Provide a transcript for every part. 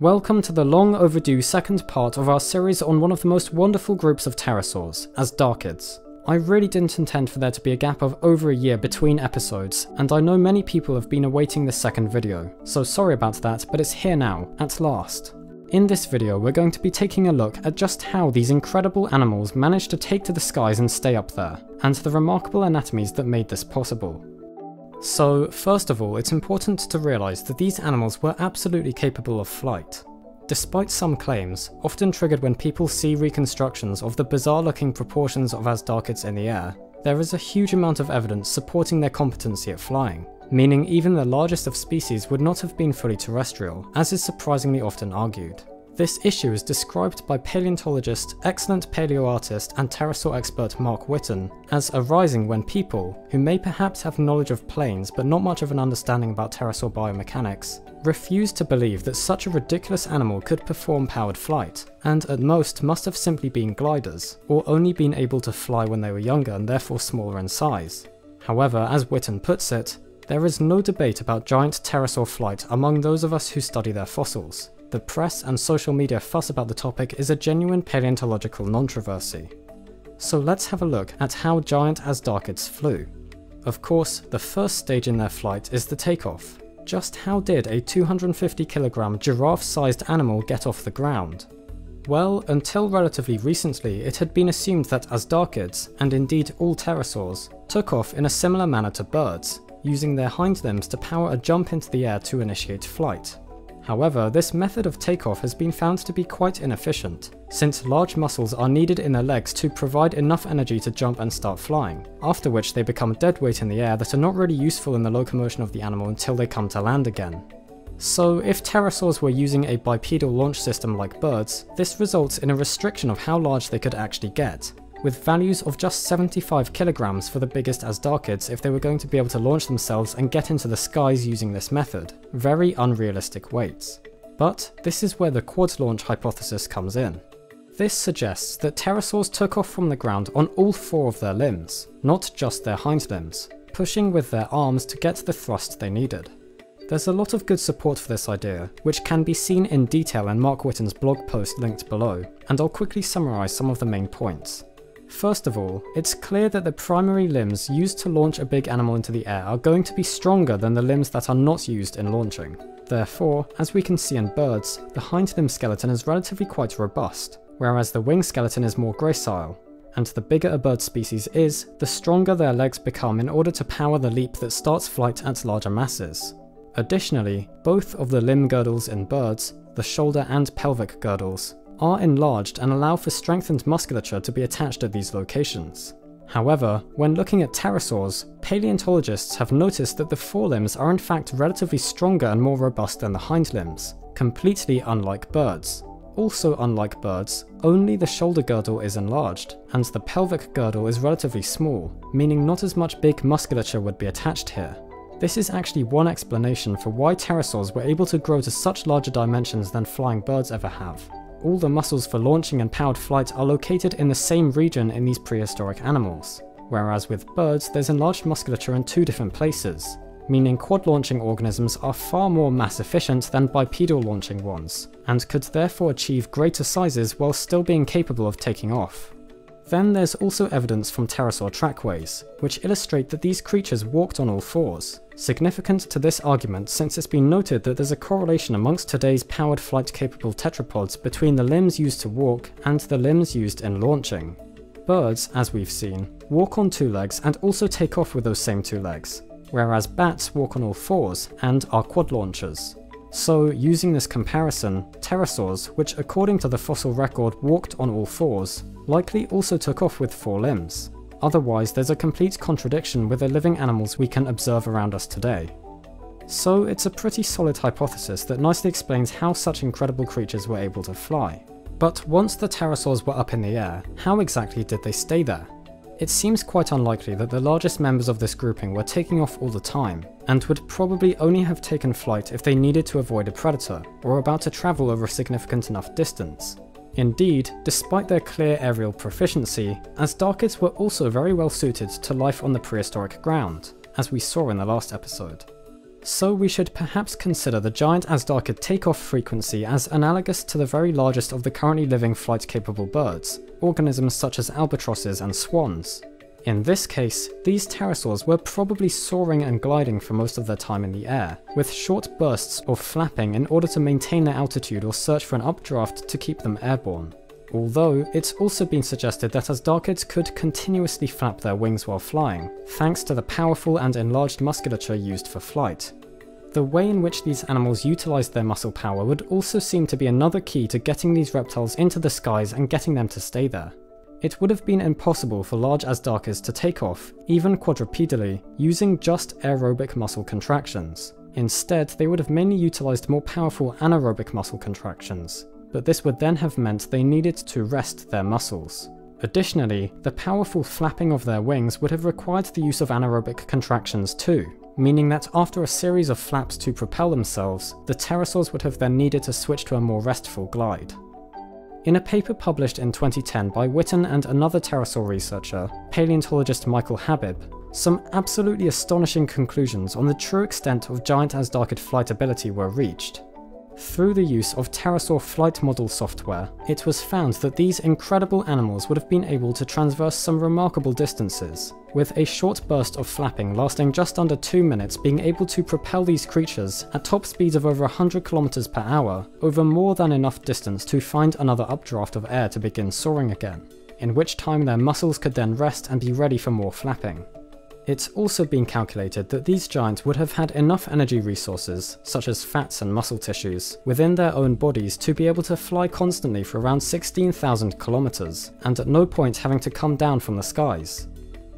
Welcome to the long overdue second part of our series on one of the most wonderful groups of pterosaurs, Azhdarchids. I really didn't intend for there to be a gap of over a year between episodes, and I know many people have been awaiting this second video, so sorry about that, but it's here now, at last. In this video we're going to be taking a look at just how these incredible animals managed to take to the skies and stay up there, and the remarkable anatomies that made this possible. So, first of all, it's important to realise that these animals were absolutely capable of flight. Despite some claims, often triggered when people see reconstructions of the bizarre looking proportions of Azhdarchids in the air, there is a huge amount of evidence supporting their competency at flying, meaning even the largest of species would not have been fully terrestrial, as is surprisingly often argued. This issue is described by paleontologist, excellent paleoartist and pterosaur expert Mark Witton as arising when people, who may perhaps have knowledge of planes but not much of an understanding about pterosaur biomechanics, refuse to believe that such a ridiculous animal could perform powered flight, and at most must have simply been gliders, or only been able to fly when they were younger and therefore smaller in size. However, as Witton puts it, there is no debate about giant pterosaur flight among those of us who study their fossils, the press and social media fuss about the topic is a genuine paleontological controversy. So let's have a look at how giant Azhdarchids flew. Of course, the first stage in their flight is the takeoff. Just how did a 250 kilogram giraffe-sized animal get off the ground? Well, until relatively recently, it had been assumed that Azhdarchids, and indeed all pterosaurs, took off in a similar manner to birds, using their hind limbs to power a jump into the air to initiate flight. However, this method of takeoff has been found to be quite inefficient, since large muscles are needed in their legs to provide enough energy to jump and start flying, after which they become dead weight in the air that are not really useful in the locomotion of the animal until they come to land again. So if pterosaurs were using a bipedal launch system like birds, this results in a restriction of how large they could actually get, with values of just 75 kilograms for the biggest Azhdarchids if they were going to be able to launch themselves and get into the skies using this method. Very unrealistic weights. But this is where the quad launch hypothesis comes in. This suggests that pterosaurs took off from the ground on all four of their limbs, not just their hind limbs, pushing with their arms to get the thrust they needed. There's a lot of good support for this idea, which can be seen in detail in Mark Witton's blog post linked below, and I'll quickly summarise some of the main points. First of all, it's clear that the primary limbs used to launch a big animal into the air are going to be stronger than the limbs that are not used in launching. Therefore, as we can see in birds, the hind limb skeleton is relatively quite robust, whereas the wing skeleton is more gracile. And the bigger a bird species is, the stronger their legs become in order to power the leap that starts flight at larger masses. Additionally, both of the limb girdles in birds, the shoulder and pelvic girdles, are enlarged and allow for strengthened musculature to be attached at these locations. However, when looking at pterosaurs, paleontologists have noticed that the forelimbs are in fact relatively stronger and more robust than the hind limbs, completely unlike birds. Also unlike birds, only the shoulder girdle is enlarged, and the pelvic girdle is relatively small, meaning not as much big musculature would be attached here. This is actually one explanation for why pterosaurs were able to grow to such larger dimensions than flying birds ever have all the muscles for launching and powered flight are located in the same region in these prehistoric animals, whereas with birds there's enlarged musculature in two different places, meaning quad launching organisms are far more mass efficient than bipedal launching ones, and could therefore achieve greater sizes while still being capable of taking off. Then there's also evidence from pterosaur trackways, which illustrate that these creatures walked on all fours, significant to this argument since it's been noted that there's a correlation amongst today's powered flight capable tetrapods between the limbs used to walk and the limbs used in launching. Birds, as we've seen, walk on two legs and also take off with those same two legs, whereas bats walk on all fours and are quad launchers. So, using this comparison, pterosaurs, which according to the fossil record walked on all fours, likely also took off with four limbs. Otherwise, there's a complete contradiction with the living animals we can observe around us today. So it's a pretty solid hypothesis that nicely explains how such incredible creatures were able to fly. But once the pterosaurs were up in the air, how exactly did they stay there? It seems quite unlikely that the largest members of this grouping were taking off all the time, and would probably only have taken flight if they needed to avoid a predator, or about to travel over a significant enough distance. Indeed, despite their clear aerial proficiency, Azhdarchids were also very well suited to life on the prehistoric ground, as we saw in the last episode. So we should perhaps consider the giant Azhdarchid takeoff frequency as analogous to the very largest of the currently living flight-capable birds, organisms such as albatrosses and swans. In this case, these pterosaurs were probably soaring and gliding for most of their time in the air, with short bursts of flapping in order to maintain their altitude or search for an updraft to keep them airborne. Although, it's also been suggested that Azhdarchids could continuously flap their wings while flying, thanks to the powerful and enlarged musculature used for flight. The way in which these animals utilised their muscle power would also seem to be another key to getting these reptiles into the skies and getting them to stay there. It would have been impossible for large Azhdarchids to take off, even quadrupedally, using just aerobic muscle contractions. Instead, they would have mainly utilised more powerful anaerobic muscle contractions, but this would then have meant they needed to rest their muscles. Additionally, the powerful flapping of their wings would have required the use of anaerobic contractions too, meaning that after a series of flaps to propel themselves, the pterosaurs would have then needed to switch to a more restful glide. In a paper published in 2010 by Witton and another pterosaur researcher, paleontologist Michael Habib, some absolutely astonishing conclusions on the true extent of giant Azhdarchid flight ability were reached. Through the use of pterosaur flight model software, it was found that these incredible animals would have been able to traverse some remarkable distances, with a short burst of flapping lasting just under 2 minutes being able to propel these creatures at top speeds of over 100 km per hour over more than enough distance to find another updraft of air to begin soaring again, in which time their muscles could then rest and be ready for more flapping. It's also been calculated that these giants would have had enough energy resources, such as fats and muscle tissues, within their own bodies to be able to fly constantly for around 16,000 kilometers, and at no point having to come down from the skies.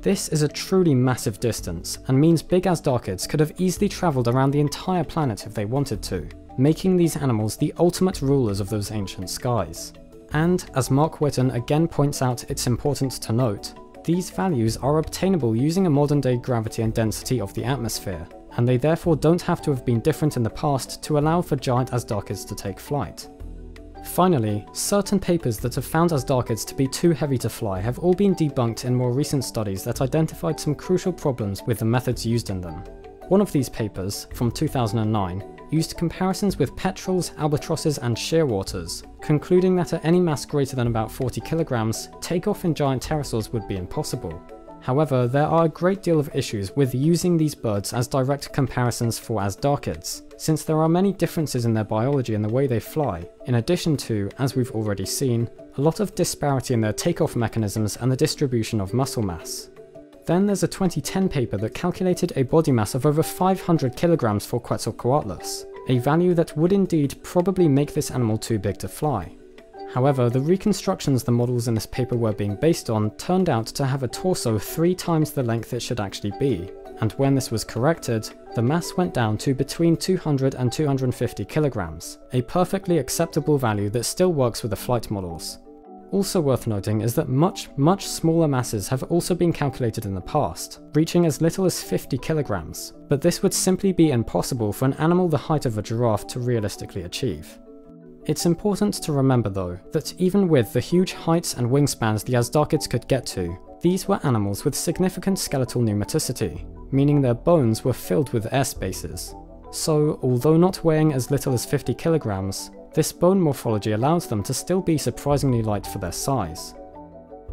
This is a truly massive distance, and means big Azhdarchids could have easily travelled around the entire planet if they wanted to, making these animals the ultimate rulers of those ancient skies. And, as Mark Witton again points out it's important to note, these values are obtainable using a modern day gravity and density of the atmosphere, and they therefore don't have to have been different in the past to allow for giant Azhdarchids to take flight. Finally, certain papers that have found Azhdarchids to be too heavy to fly have all been debunked in more recent studies that identified some crucial problems with the methods used in them. One of these papers, from 2009, used comparisons with petrels, albatrosses and shearwaters, concluding that at any mass greater than about 40 kilograms, takeoff in giant pterosaurs would be impossible. However, there are a great deal of issues with using these birds as direct comparisons for Azhdarchids, since there are many differences in their biology and the way they fly, in addition to, as we've already seen, a lot of disparity in their takeoff mechanisms and the distribution of muscle mass. Then there's a 2010 paper that calculated a body mass of over 500 kilograms for Quetzalcoatlus, a value that would indeed probably make this animal too big to fly. However, the reconstructions the models in this paper were being based on turned out to have a torso three times the length it should actually be, and when this was corrected, the mass went down to between 200 and 250 kilograms, a perfectly acceptable value that still works with the flight models. Also worth noting is that much, much smaller masses have also been calculated in the past, reaching as little as 50 kilograms, but this would simply be impossible for an animal the height of a giraffe to realistically achieve. It's important to remember though, that even with the huge heights and wingspans the Azhdarchids could get to, these were animals with significant skeletal pneumaticity, meaning their bones were filled with air spaces. So, although not weighing as little as 50 kilograms, this bone morphology allows them to still be surprisingly light for their size.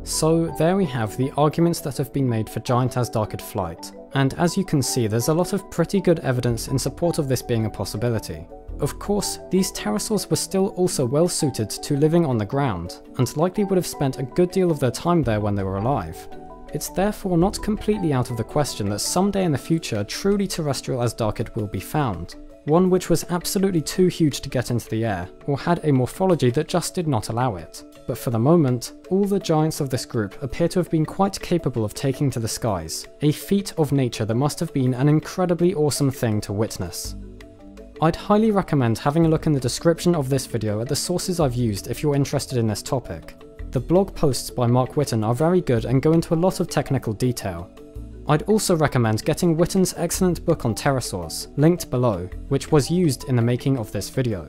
So there we have the arguments that have been made for giant Azhdarchid flight, and as you can see there's a lot of pretty good evidence in support of this being a possibility. Of course, these pterosaurs were still also well suited to living on the ground, and likely would have spent a good deal of their time there when they were alive. It's therefore not completely out of the question that someday in the future truly terrestrial Azhdarchid will be found, one which was absolutely too huge to get into the air, or had a morphology that just did not allow it. But for the moment, all the giants of this group appear to have been quite capable of taking to the skies, a feat of nature that must have been an incredibly awesome thing to witness. I'd highly recommend having a look in the description of this video at the sources I've used if you're interested in this topic. The blog posts by Mark Witton are very good and go into a lot of technical detail, I'd also recommend getting Witton's excellent book on pterosaurs, linked below, which was used in the making of this video.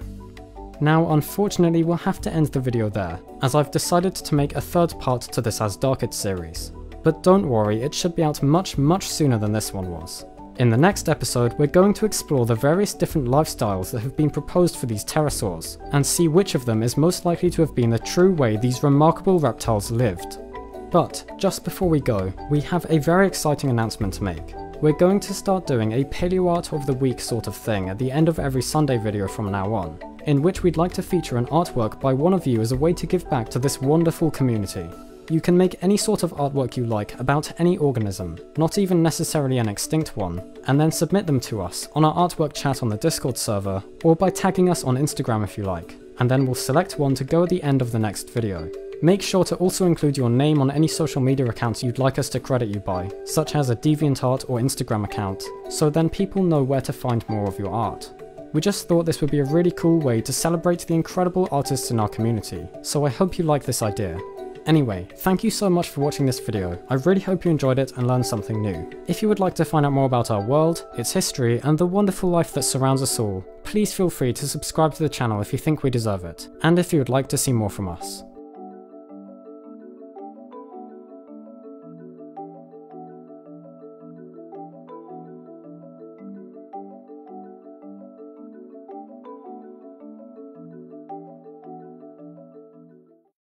Now unfortunately we'll have to end the video there, as I've decided to make a third part to this As Azhdarchid series. But don't worry, it should be out much much sooner than this one was. In the next episode, we're going to explore the various different lifestyles that have been proposed for these pterosaurs, and see which of them is most likely to have been the true way these remarkable reptiles lived. But, just before we go, we have a very exciting announcement to make. We're going to start doing a Paleo Art of the Week sort of thing at the end of every Sunday video from now on, in which we'd like to feature an artwork by one of you as a way to give back to this wonderful community. You can make any sort of artwork you like about any organism, not even necessarily an extinct one, and then submit them to us on our artwork chat on the Discord server, or by tagging us on Instagram if you like, and then we'll select one to go at the end of the next video. Make sure to also include your name on any social media accounts you'd like us to credit you by, such as a DeviantArt or Instagram account, so then people know where to find more of your art. We just thought this would be a really cool way to celebrate the incredible artists in our community, so I hope you like this idea. Anyway, thank you so much for watching this video, I really hope you enjoyed it and learned something new. If you would like to find out more about our world, its history, and the wonderful life that surrounds us all, please feel free to subscribe to the channel if you think we deserve it, and if you would like to see more from us.